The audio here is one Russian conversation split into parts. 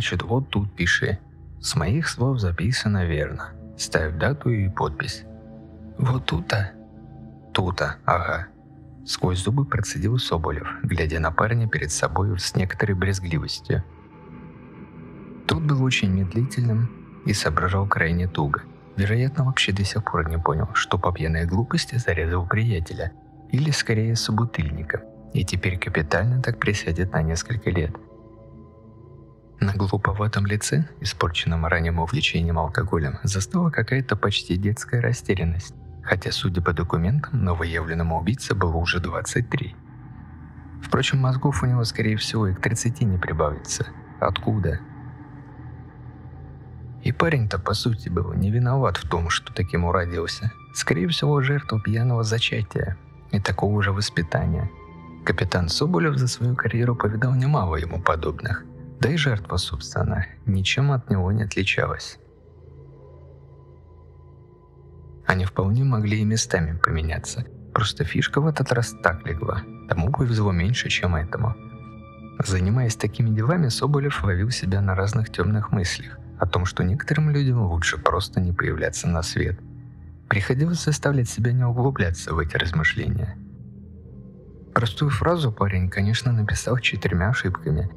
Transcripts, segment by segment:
Значит, вот тут пиши. С моих слов записано верно. Ставь дату и подпись. Вот тут-то? Тут-то, ага. Сквозь зубы процедил Соболев, глядя на парня перед собой с некоторой брезгливостью. Тот был очень медлительным и соображал крайне туго. Вероятно, вообще до сих пор не понял, что по пьяной глупости зарезал приятеля, или скорее собутыльника, и теперь капитально так присядет на несколько лет. На глуповатом лице, испорченном ранним увлечением алкоголем, застыла какая-то почти детская растерянность, хотя, судя по документам, новоявленному убийце было уже 23. Впрочем, мозгов у него, скорее всего, и к 30 не прибавится. Откуда? И парень-то, по сути, был не виноват в том, что таким уродился. Скорее всего, жертва пьяного зачатия и такого же воспитания. Капитан Соболев за свою карьеру повидал немало ему подобных. Да и жертва, собственно, ничем от него не отличалась. Они вполне могли и местами поменяться. Просто фишка в этот раз так легла. Тому повезло меньше, чем этому. Занимаясь такими делами, Соболев ловил себя на разных темных мыслях о том, что некоторым людям лучше просто не появляться на свет. Приходилось заставлять себя не углубляться в эти размышления. Простую фразу парень, конечно, написал четырьмя ошибками,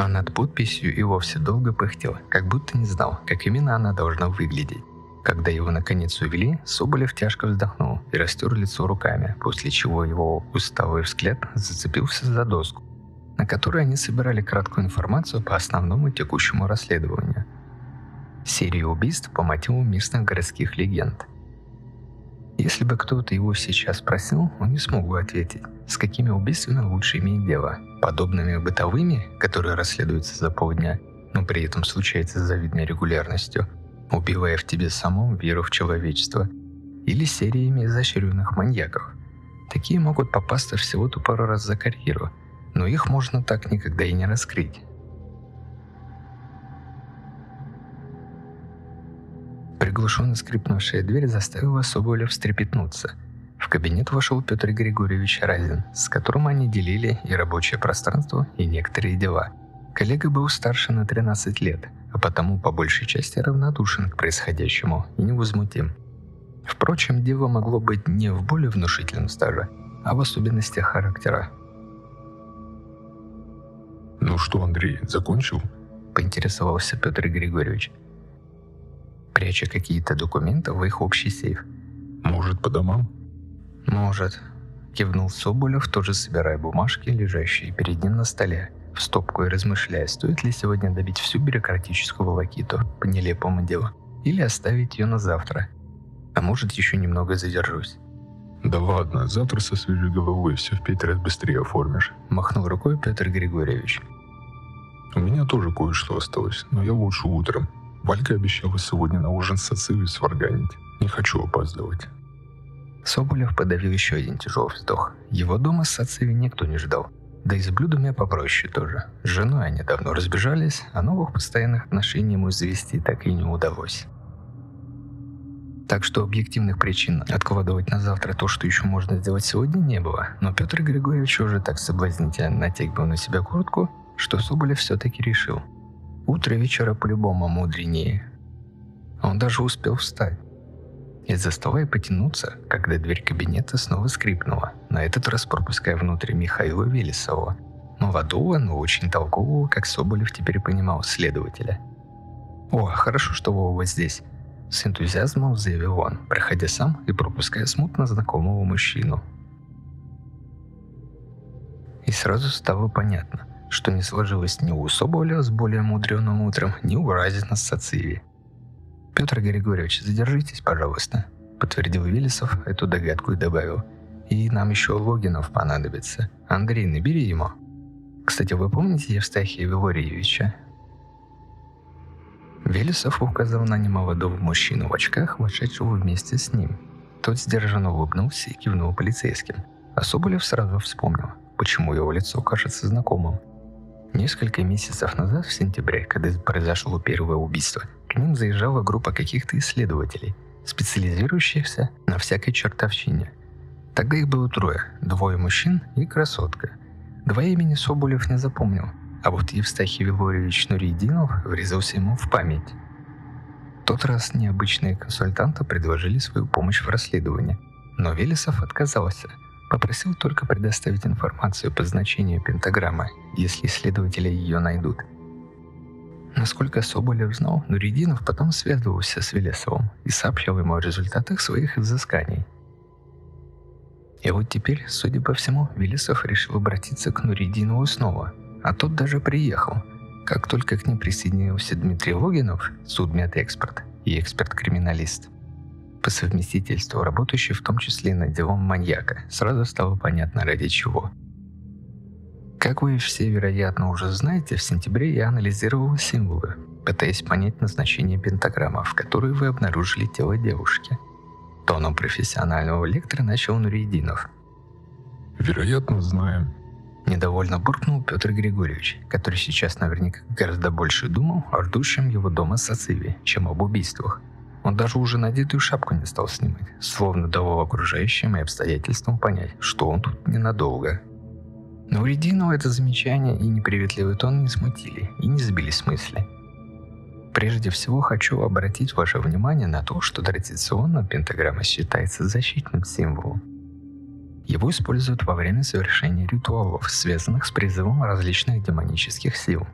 а над подписью и вовсе долго пыхтел, как будто не знал, как именно она должна выглядеть. Когда его наконец увели, Соболев тяжко вздохнул и растер лицо руками, после чего его усталый взгляд зацепился за доску, на которой они собирали краткую информацию по основному текущему расследованию – серии убийств по мотиву местных городских легенд. Если бы кто-то его сейчас спросил, он не смог бы ответить, с какими убийствами лучше иметь дело. Подобными бытовыми, которые расследуются за полдня, но при этом случается с завидной регулярностью, убивая в тебе самом веру в человечество, или сериями изощренных маньяков. Такие могут попасться всего-то пару раз за карьеру, но их можно так никогда и не раскрыть. Приглушенно скрипнувшая дверь заставила Соболя встрепетнуться. В кабинет вошел Петр Григорьевич Разин, с которым они делили и рабочее пространство, и некоторые дела. Коллега был старше на 13 лет, а потому по большей части равнодушен к происходящему и невозмутим. Впрочем, дело могло быть не в более внушительном стаже, а в особенностях характера. «Ну что, Андрей, закончил?» – поинтересовался Петр Григорьевич – пряча какие-то документы в их общий сейф. «Может, по домам?» «Может», — кивнул Соболев, тоже собирая бумажки, лежащие перед ним на столе, в стопку и размышляя, стоит ли сегодня добить всю бюрократическую волокиту по нелепому делу, или оставить ее на завтра. А может, еще немного задержусь. «Да ладно, завтра со свежей головой все в пять раз быстрее оформишь», — махнул рукой Петр Григорьевич. «У меня тоже кое-что осталось, но я лучше утром. Валька обещала сегодня на ужин с сварганить. Не хочу опаздывать. Соболев подавил еще один тяжелый вздох. Его дома с Ацилой никто не ждал. Да и с блюдами попроще тоже. С женой они давно разбежались, а новых постоянных отношений ему завести так и не удалось. Так что объективных причин откладывать на завтра то, что еще можно сделать сегодня, не было. Но Петр Григорьевич уже так соблазнительно натягивал на себя куртку, что Соболев все-таки решил – Утро вечера по-любому мудренее. Он даже успел встать. Из-за стола и потянуться, когда дверь кабинета снова скрипнула, на этот раз пропуская внутрь Михаила Велесова, молодого, но очень толкового, как Соболев теперь понимал, следователя. «О, хорошо, что Вова здесь», — с энтузиазмом заявил он, проходя сам и пропуская смутно знакомого мужчину. И сразу стало понятно что не сложилось ни у Соболя с более мудреным утром, ни у Разина с Сациви. «Петр Григорьевич, задержитесь, пожалуйста», — подтвердил Виллисов эту догадку и добавил. «И нам еще Логинов понадобится. Андрей, набери ему». «Кстати, вы помните Евстахия Вилорьевича?» Велесов указал на немолодого мужчину в очках, вошедшего вместе с ним. Тот сдержанно улыбнулся и кивнул полицейским. А Соболев сразу вспомнил, почему его лицо кажется знакомым. Несколько месяцев назад, в сентябре, когда произошло первое убийство, к ним заезжала группа каких-то исследователей, специализирующихся на всякой чертовщине. Тогда их было трое, двое мужчин и красотка. Два имени Соболев не запомнил, а вот Евстахий Вилорьевич Нуридинов врезался ему в память. В тот раз необычные консультанты предложили свою помощь в расследовании, но Велесов отказался, попросил только предоставить информацию по значению пентаграммы, если исследователи ее найдут. Насколько Соболев знал, Нуридинов потом связывался с Велесовым и сообщил ему о результатах своих изысканий. И вот теперь, судя по всему, Велесов решил обратиться к Нуридинову снова, а тот даже приехал. Как только к ним присоединился Дмитрий Логинов, судмедэксперт и эксперт-криминалист, по совместительству работающий в том числе над делом маньяка, сразу стало понятно ради чего. Как вы все, вероятно, уже знаете, в сентябре я анализировал символы, пытаясь понять назначение пентаграммы, в которой вы обнаружили тело девушки. Тоном профессионального лектора начал Нуридинов. Вероятно, знаем. Недовольно буркнул Петр Григорьевич, который сейчас наверняка гораздо больше думал о ждущем его дома Сациве, чем об убийствах. Он даже уже надетую шапку не стал снимать, словно давал окружающим и обстоятельствам понять, что он тут ненадолго. Но Урединова это замечание и неприветливый тон не смутили и не сбили с мысли. Прежде всего хочу обратить ваше внимание на то, что традиционно пентаграмма считается защитным символом. Его используют во время совершения ритуалов, связанных с призывом различных демонических сил.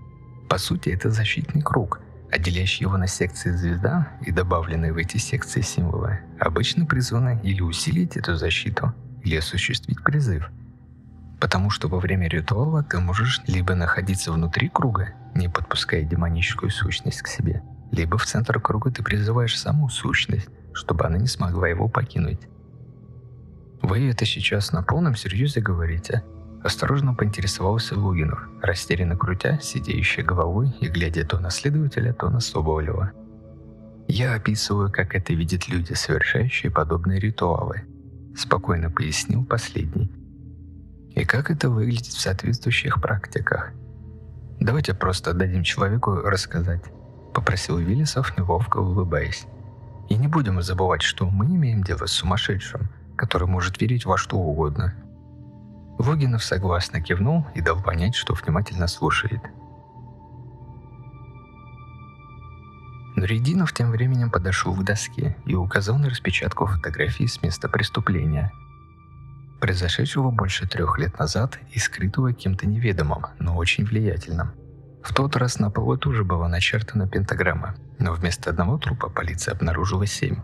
По сути, это защитный круг, отделяющий его на секции звезда и добавленные в эти секции символы, обычно призваны или усилить эту защиту, или осуществить призыв. Потому что во время ритуала ты можешь либо находиться внутри круга, не подпуская демоническую сущность к себе, либо в центр круга ты призываешь саму сущность, чтобы она не смогла его покинуть. «Вы это сейчас на полном серьезе говорите?» Осторожно поинтересовался Лугинов, растерянно крутя, сидящей головой и глядя то на следователя, то на Соболева. «Я описываю, как это видят люди, совершающие подобные ритуалы», спокойно пояснил последний. «И как это выглядит в соответствующих практиках. Давайте просто дадим человеку рассказать», попросил Виллисов, неловко улыбаясь. «И не будем забывать, что мы имеем дело с сумасшедшим, который может верить во что угодно. Логинов согласно кивнул и дал понять, что внимательно слушает. Нуридинов тем временем подошел к доске и указал на распечатку фотографии с места преступления. Произошедшего больше трех лет назад и скрытого кем-то неведомым, но очень влиятельным. В тот раз на полу тоже была начертана пентаграмма, но вместо одного трупа полиция обнаружила семь.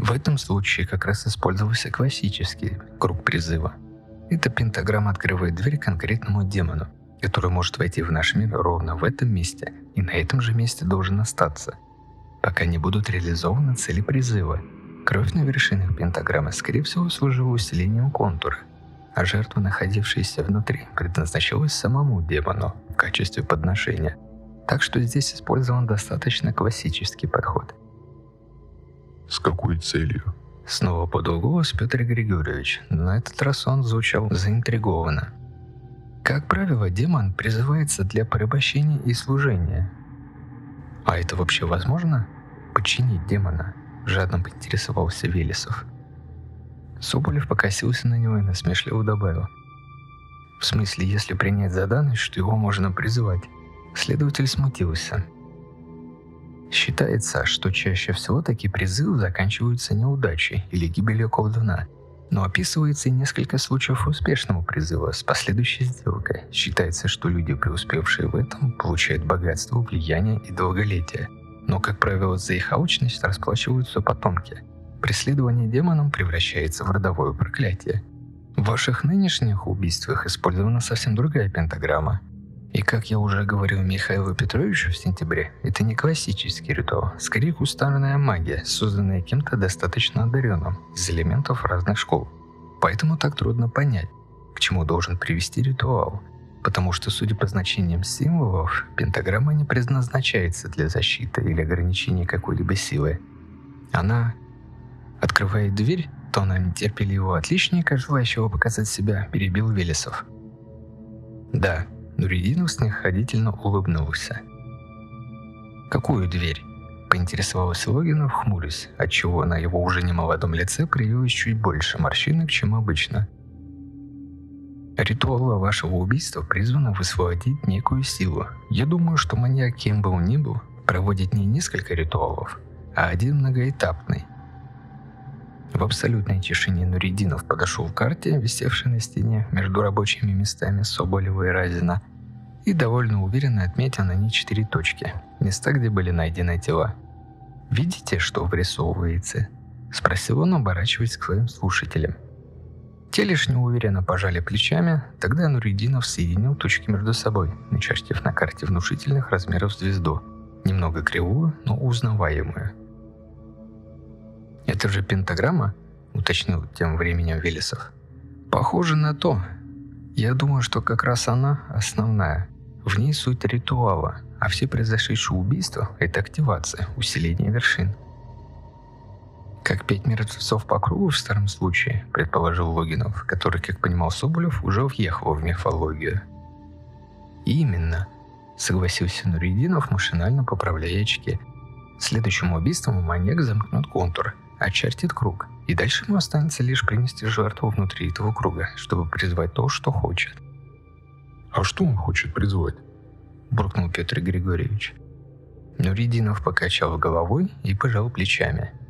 В этом случае как раз использовался классический круг призыва. Эта пентаграмма открывает дверь конкретному демону, который может войти в наш мир ровно в этом месте и на этом же месте должен остаться, пока не будут реализованы цели призыва. Кровь на вершинах пентаграммы, скорее всего, служила усилением контура, а жертва, находившаяся внутри, предназначалась самому демону в качестве подношения. Так что здесь использован достаточно классический подход – с какой целью? Снова подал голос Петр Григорьевич, на этот раз он звучал заинтригованно. Как правило, демон призывается для порабощения и служения. А это вообще возможно? Подчинить демона? Жадно поинтересовался Велесов. Соболев покосился на него и насмешливо добавил. В смысле, если принять за данность, что его можно призывать? Следователь смутился – Считается, что чаще всего такие призывы заканчиваются неудачей или гибелью колдуна, но описывается и несколько случаев успешного призыва с последующей сделкой. Считается, что люди, преуспевшие в этом, получают богатство, влияние и долголетие. Но, как правило, за их алчность расплачиваются потомки. Преследование демоном превращается в родовое проклятие. В ваших нынешних убийствах использована совсем другая пентаграмма, и как я уже говорил Михаилу Петровичу в сентябре, это не классический ритуал, скорее кустарная магия, созданная кем-то достаточно одаренным из элементов разных школ. Поэтому так трудно понять, к чему должен привести ритуал. Потому что, судя по значениям символов, пентаграмма не предназначается для защиты или ограничения какой-либо силы. Она открывает дверь, то она нетерпеливого отличника, желающего показать себя, перебил Велесов. Да, Нуридинов снисходительно улыбнулся. «Какую дверь?» – поинтересовался Логинов, хмурясь, отчего на его уже немолодом лице проявилось чуть больше морщинок, чем обычно. Ритуалы вашего убийства призваны высвободить некую силу. Я думаю, что маньяк, кем бы он ни был, проводит не несколько ритуалов, а один многоэтапный. В абсолютной тишине Нуридинов подошел к карте, висевшей на стене между рабочими местами Соболева и Разина, и довольно уверенно отметил на ней четыре точки, места, где были найдены тела. «Видите, что вырисовывается?» – спросил он, оборачиваясь к своим слушателям – те лишь неуверенно пожали плечами, тогда Нуридинов соединил точки между собой, начертив на карте внушительных размеров звезду, немного кривую, но узнаваемую. «Это же пентаграмма?» — уточнил тем временем Велесов. «Похоже на то. Я думаю, что как раз она основная. В ней суть ритуала, а все произошедшие убийства — это активация, усиление вершин. Как пять мертвецов по кругу в старом случае, предположил Логинов, который, как понимал Соболев, уже въехал в мифологию. Именно, согласился Нуридинов, машинально поправляя очки. Следующим убийством маньяк замкнет контур, очертит круг, и дальше ему останется лишь принести жертву внутри этого круга, чтобы призвать то, что хочет. «А что он хочет призвать?» – буркнул Петр Григорьевич. Нуридинов покачал головой и пожал плечами –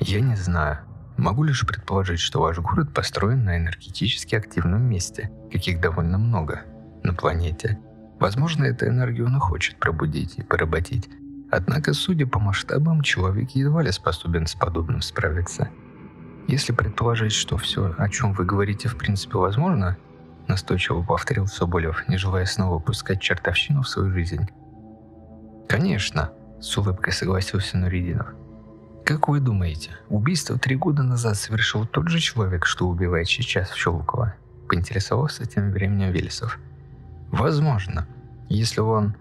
я не знаю. Могу лишь предположить, что ваш город построен на энергетически активном месте, каких довольно много на планете. Возможно, эту энергию он хочет пробудить и поработить. Однако, судя по масштабам, человек едва ли способен с подобным справиться. Если предположить, что все, о чем вы говорите, в принципе возможно, настойчиво повторил Соболев, не желая снова пускать чертовщину в свою жизнь. «Конечно», — с улыбкой согласился Нуридинов. Как вы думаете, убийство три года назад совершил тот же человек, что убивает сейчас в Щелково? Поинтересовался тем временем Велесов. Возможно, если он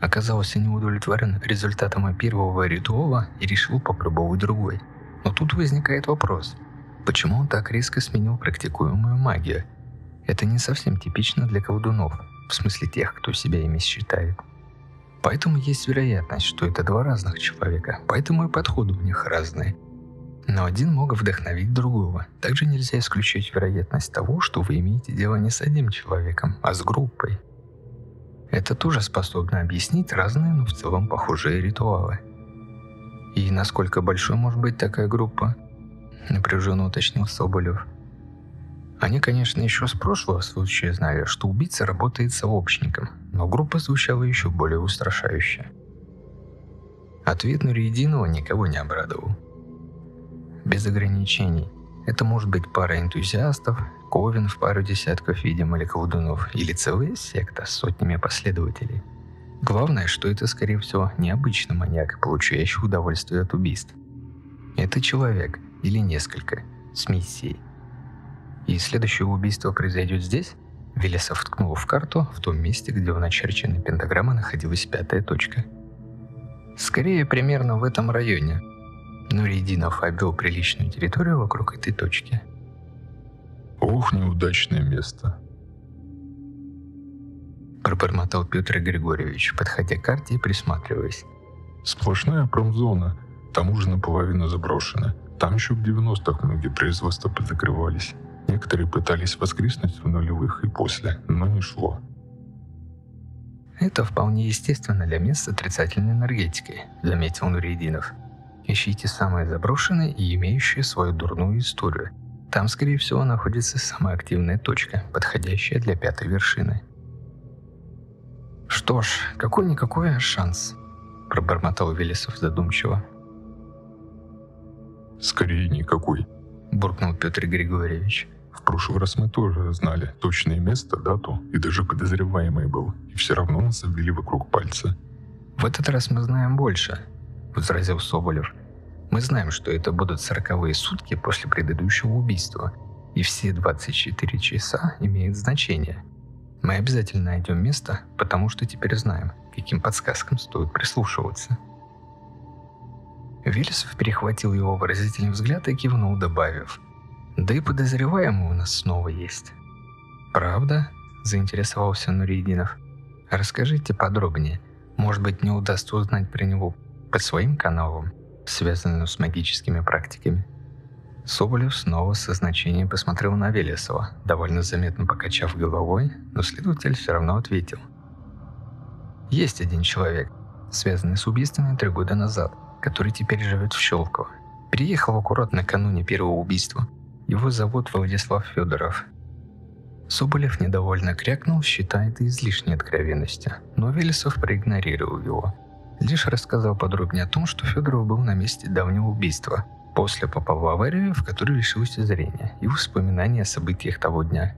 оказался неудовлетворен результатом первого ритуала и решил попробовать другой. Но тут возникает вопрос, почему он так резко сменил практикуемую магию? Это не совсем типично для колдунов, в смысле тех, кто себя ими считает. Поэтому есть вероятность, что это два разных человека, поэтому и подходы у них разные. Но один мог вдохновить другого. Также нельзя исключить вероятность того, что вы имеете дело не с одним человеком, а с группой. Это тоже способно объяснить разные, но в целом похожие ритуалы. И насколько большой может быть такая группа? Напряженно уточнил Соболев. Они, конечно, еще с прошлого случая знали, что убийца работает сообщником, но группа звучала еще более устрашающе. Ответ Нуридинова никого не обрадовал. Без ограничений. Это может быть пара энтузиастов, Ковен в пару десятков, видимо, или колдунов, или целая секта с сотнями последователей. Главное, что это, скорее всего, необычный маньяк, получающий удовольствие от убийств. Это человек или несколько с миссией. И следующее убийство произойдет здесь? Велесов ткнул в карту в том месте, где у начерченной пентаграммы находилась пятая точка. Скорее, примерно в этом районе. Нуридинов обвел приличную территорию вокруг этой точки. Ох, неудачное место. Пробормотал Петр Григорьевич, подходя к карте и присматриваясь. Сплошная промзона, там уже наполовину заброшена. Там еще в 90-х многие производства позакрывались. Некоторые пытались воскреснуть в нулевых и после, но не шло. Это вполне естественно для мест с отрицательной энергетикой, заметил Нуридинов. Ищите самые заброшенные и имеющие свою дурную историю. Там, скорее всего, находится самая активная точка, подходящая для пятой вершины. Что ж, какой-никакой шанс, пробормотал Велесов задумчиво. Скорее никакой, буркнул Петр Григорьевич. В прошлый раз мы тоже знали точное место, дату и даже подозреваемый был. И все равно нас обвели вокруг пальца. В этот раз мы знаем больше, возразил Соболев. Мы знаем, что это будут сороковые сутки после предыдущего убийства, и все 24 часа имеют значение. Мы обязательно найдем место, потому что теперь знаем, каким подсказкам стоит прислушиваться. Вильсов перехватил его выразительный взгляд и кивнул, добавив – да и подозреваемый у нас снова есть. Правда? Заинтересовался Нуридинов. Расскажите подробнее. Может быть, не удастся узнать про него по своим каналам, связанным с магическими практиками. Соболев снова со значением посмотрел на Велесова, довольно заметно покачав головой, но следователь все равно ответил. Есть один человек, связанный с убийствами три года назад, который теперь живет в Щелково. Приехал аккурат накануне первого убийства. Его зовут Владислав Федоров. Соболев недовольно крякнул, считая это излишней откровенностью, но Велесов проигнорировал его. Лишь рассказал подробнее о том, что Федоров был на месте давнего убийства – После попал в аварию, в которой лишился зрения, и воспоминания о событиях того дня.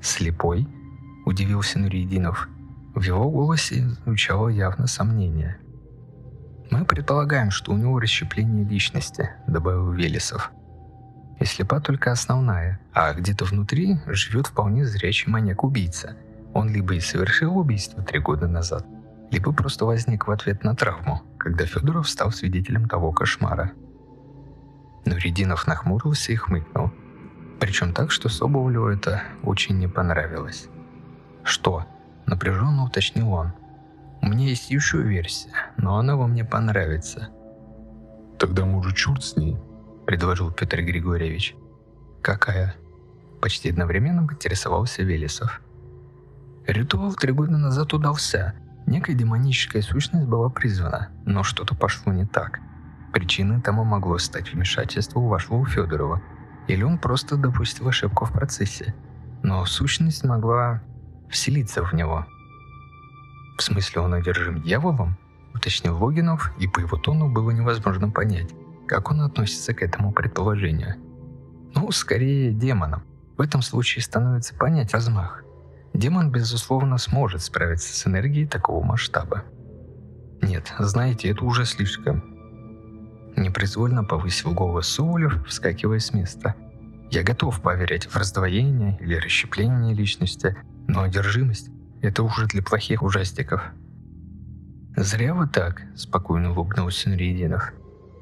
«Слепой?» – удивился Нуридинов. В его голосе звучало явно сомнение. «Мы предполагаем, что у него расщепление личности», – добавил Велесов. И слепа только основная, а где-то внутри живет вполне зрячий маньяк-убийца. Он либо и совершил убийство три года назад, либо просто возник в ответ на травму, когда Федоров стал свидетелем того кошмара – Нуридинов нахмурился и хмыкнул. Причем так, что Соболеву это очень не понравилось. «Что?» – напряженно уточнил он. «У меня есть еще версия, но она вам не понравится». «Тогда, может, черт с ней?» – предложил Петр Григорьевич. «Какая?» – почти одновременно интересовался Велесов. Ритуал три года назад удался. Некая демоническая сущность была призвана, но что-то пошло не так – Причиной тому могло стать вмешательство у вашего Федорова, или он просто допустил ошибку в процессе. Но сущность могла вселиться в него. В смысле, он одержим дьяволом? Уточнил Логинов, и по его тону было невозможно понять, как он относится к этому предположению. Ну, скорее, демоном. В этом случае становится понять размах. Демон, безусловно, сможет справиться с энергией такого масштаба. Нет, знаете, это уже слишком. Непроизвольно повысил голос Сулев, вскакивая с места. Я готов поверить в раздвоение или расщепление личности, но одержимость – это уже для плохих ужастиков. «Зря вы так», – спокойно улыбнулся Нуридинов.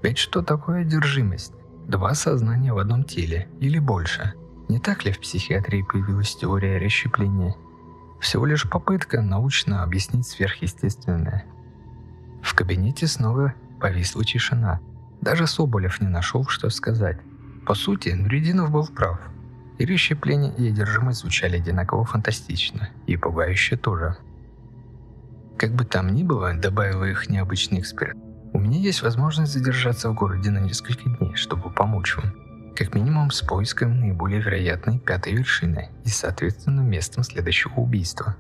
«Ведь что такое одержимость? Два сознания в одном теле или больше. Не так ли в психиатрии появилась теория расщепления? Всего лишь попытка научно объяснить сверхъестественное». В кабинете снова повисла тишина – даже Соболев не нашел, что сказать. По сути, Нуридинов был прав. И расщепление, и одержимость звучали одинаково фантастично, и пугающе тоже. Как бы там ни было, добавил их необычный эксперт, меня есть возможность задержаться в городе на несколько дней, чтобы помочь вам. Как минимум с поиском наиболее вероятной пятой вершины и, соответственно, местом следующего убийства.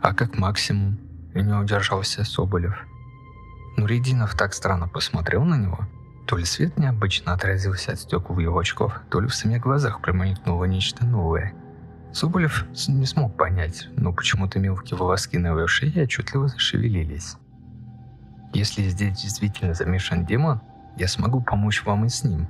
А как максимум, не удержался Соболев – Нуридинов так странно посмотрел на него. То ли свет необычно отразился от стекол его очков, то ли в самих глазах промелькнуло нечто новое. Соболев не смог понять, но почему-то мелкие волоски на его шее отчетливо зашевелились. «Если здесь действительно замешан демон, я смогу помочь вам и с ним»,